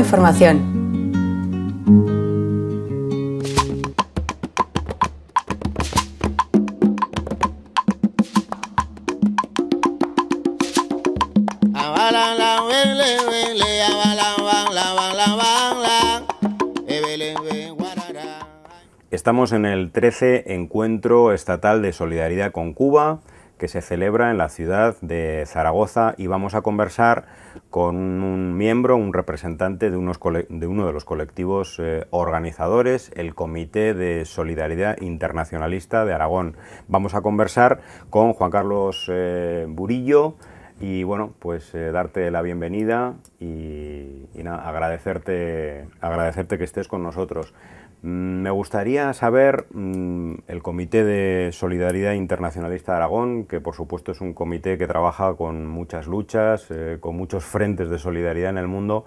Información. Estamos en el 13 Encuentro Estatal de Solidaridad con Cuba, que se celebra en la ciudad de Zaragoza y vamos a conversar con un miembro, un representante de, unos de uno de los colectivos eh, organizadores, el Comité de Solidaridad Internacionalista de Aragón. Vamos a conversar con Juan Carlos eh, Burillo y bueno, pues eh, darte la bienvenida y, agradecerte, agradecerte que estés con nosotros. Mm, me gustaría saber mm, el Comité de Solidaridad Internacionalista de Aragón, que por supuesto es un comité que trabaja con muchas luchas, eh, con muchos frentes de solidaridad en el mundo,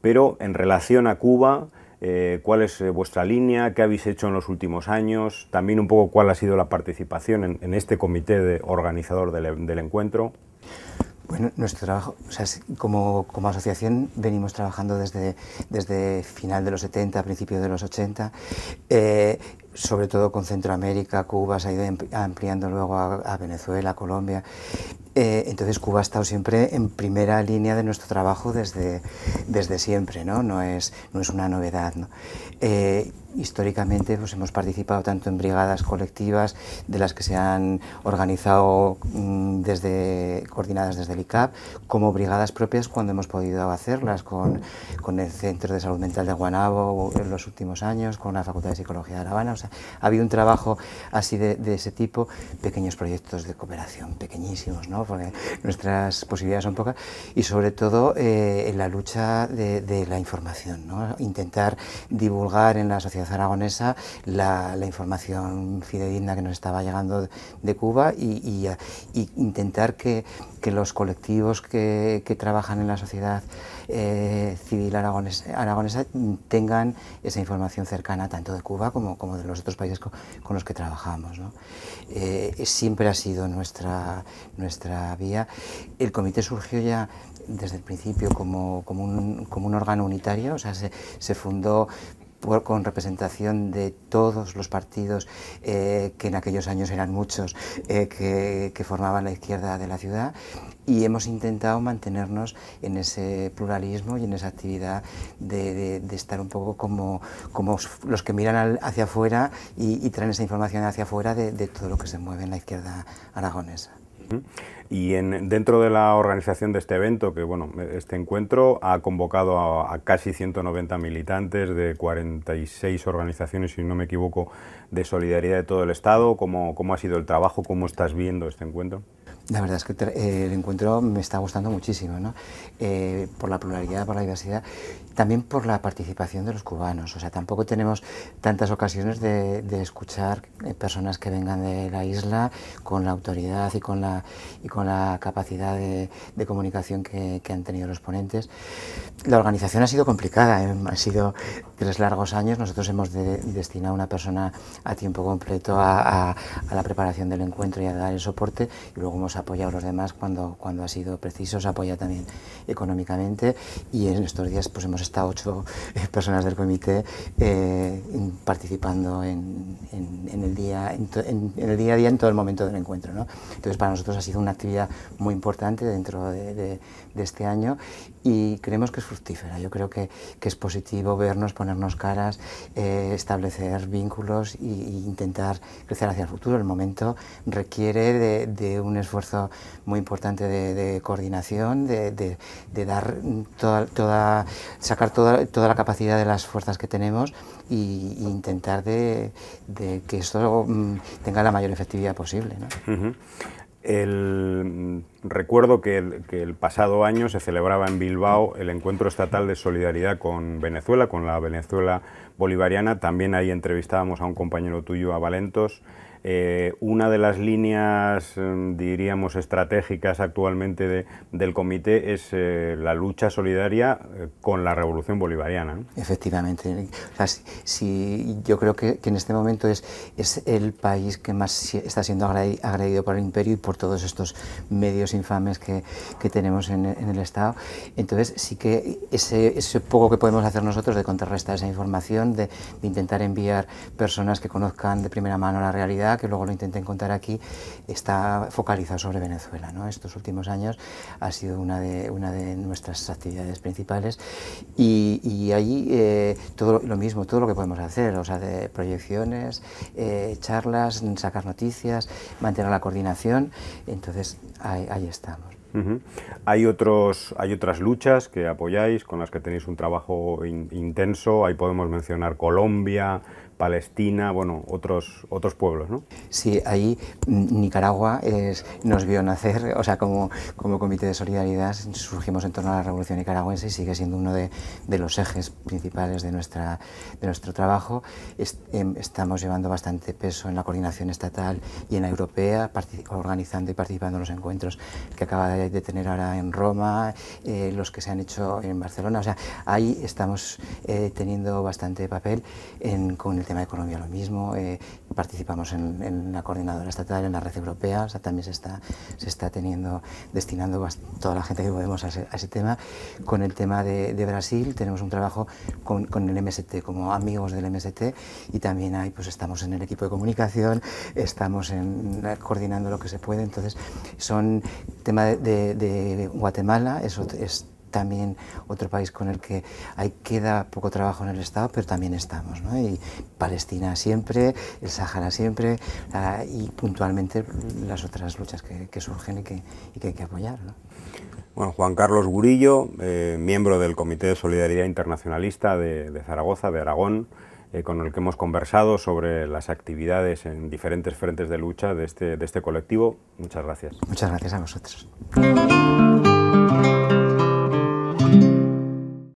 pero en relación a Cuba, eh, cuál es vuestra línea, qué habéis hecho en los últimos años, también un poco cuál ha sido la participación en, este comité de organizador del encuentro. Bueno, nuestro trabajo, o sea, como, como, asociación venimos trabajando desde, desde final de los 70, principios de los 80, eh, sobre todo con Centroamérica, Cuba se ha ido ampliando luego a, Venezuela, Colombia. Eh, entonces Cuba ha estado siempre en primera línea de nuestro trabajo desde, desde siempre, ¿no? No es, no es una novedad. ¿no? Eh, históricamente pues, hemos participado tanto en brigadas colectivas de las que se han organizado mm, desde, coordinadas desde el ICAP, como brigadas propias cuando hemos podido hacerlas con, con el Centro de Salud Mental de Guanabo en los últimos años, con la Facultad de Psicología de La Habana. O sea, ha habido un trabajo así de, de ese tipo, pequeños proyectos de cooperación, pequeñísimos, ¿no? Porque nuestras posibilidades son pocas, y sobre todo eh, en la lucha de, de la información, ¿no? intentar divulgar en la sociedad aragonesa la, información fidedigna que nos estaba llegando de Cuba y, intentar que, los colectivos que, trabajan en la sociedad eh, civil aragonesa, tengan esa información cercana tanto de Cuba como, de los otros países con, los que trabajamos. Eh, siempre ha sido nuestra, nuestra El comité surgió ya desde el principio como, un, órgano unitario, o sea, se, fundó con representación de todos los partidos eh, que en aquellos años eran muchos eh, que, formaban la izquierda de la ciudad y hemos intentado mantenernos en ese pluralismo y en esa actividad de, estar un poco como, los que miran hacia afuera y, traen esa información hacia afuera de todo lo que se mueve en la izquierda aragonesa. Y en, dentro de la organización de este evento, que bueno, este encuentro ha convocado a, casi 190 militantes de 46 organizaciones, si no me equivoco, de solidaridad de todo el Estado. ¿Cómo, cómo ha sido el trabajo? ¿Cómo estás viendo este encuentro? La verdad es que eh, el encuentro me está gustando muchísimo, ¿no? Eh, por la pluralidad, por la diversidad, también por la participación de los cubanos. O sea, tampoco tenemos tantas ocasiones de, escuchar eh, personas que vengan de la isla con la autoridad y con la, y con la capacidad de, comunicación que, han tenido los ponentes. La organización ha sido complicada, ha sido tres largos años. Nosotros hemos destinado una persona a tiempo completo a, a, la preparación del encuentro y a dar el soporte y luego hemos apoyado a los demás cuando, cuando ha sido preciso, se apoya también económicamente y en estos días pues hemos estado ocho eh, personas del comité eh, participando en, en, el día, en, el día a día en todo el momento del encuentro. ¿no? Entonces para nosotros ha sido una actividad muy importante dentro de, de, este año y creemos que es fructífera. Yo creo que, que es positivo vernos, ponernos caras, eh, establecer vínculos e intentar crecer hacia el futuro. El momento requiere de, de un esfuerzo muy importante de, coordinación, de, dar toda, toda, sacar toda, toda la capacidad de las fuerzas que tenemos e, intentar de, que esto mm, tenga la mayor efectividad posible. El, recuerdo que el, pasado año se celebraba en Bilbao el Encuentro Estatal de Solidaridad con Venezuela, con la Venezuela bolivariana. También ahí entrevistábamos a un compañero tuyo, a Valentos, eh, una de las líneas, mm, diríamos, estratégicas actualmente del comité es eh, la lucha solidaria eh, con la revolución bolivariana. Efectivamente. si, yo creo que, en este momento es el país que más está siendo agredido por el imperio y por todos estos medios infames que, tenemos en, el Estado. Entonces, sí que ese, poco que podemos hacer nosotros de contrarrestar esa información, de, intentar enviar personas que conozcan de primera mano la realidad, que luego lo intenten contar aquí, está focalizado sobre Venezuela. ¿no? Estos últimos años ha sido una de, nuestras actividades principales y, y allí eh, todo lo mismo, todo lo que podemos hacer, o sea, de proyecciones, eh, charlas, sacar noticias, mantener la coordinación, entonces ahí, ahí estamos. Uh -huh. hay, otros, hay otras luchas que apoyáis, con las que tenéis un trabajo in, intenso, ahí podemos mencionar Colombia, Palestina, bueno, otros, otros pueblos, ¿no? Sí, ahí Nicaragua es, nos vio nacer, o sea, como, como Comité de Solidaridad surgimos en torno a la Revolución Nicaragüense y sigue siendo uno de, de los ejes principales de, nuestra, de nuestro trabajo. Est, eh, estamos llevando bastante peso en la coordinación estatal y en la europea, organizando y participando en los encuentros que acaba de, de tener ahora en Roma, eh, los que se han hecho en Barcelona, o sea, ahí estamos eh, teniendo bastante papel en, con el tema de economía lo mismo, eh, participamos en, en, la coordinadora estatal, en la red europea, o sea, también se está, se está teniendo, destinando toda la gente que podemos a ese, a ese tema. Con el tema de, de, Brasil tenemos un trabajo con, con, el MST, como amigos del MST, y también hay, pues estamos en el equipo de comunicación, estamos en, coordinando lo que se puede, entonces son tema de, de, de Guatemala, es, es también otro país con el que hay, queda poco trabajo en el Estado, pero también estamos. ¿no? Y Palestina siempre, el Sáhara siempre, uh, y puntualmente las otras luchas que, que surgen y que, y que, hay que apoyar. ¿no? Bueno, Juan Carlos Gurillo, eh, miembro del Comité de Solidaridad Internacionalista de, de Zaragoza, de Aragón, eh, con el que hemos conversado sobre las actividades en diferentes frentes de lucha de este, de este colectivo. Muchas gracias. Muchas gracias a vosotros.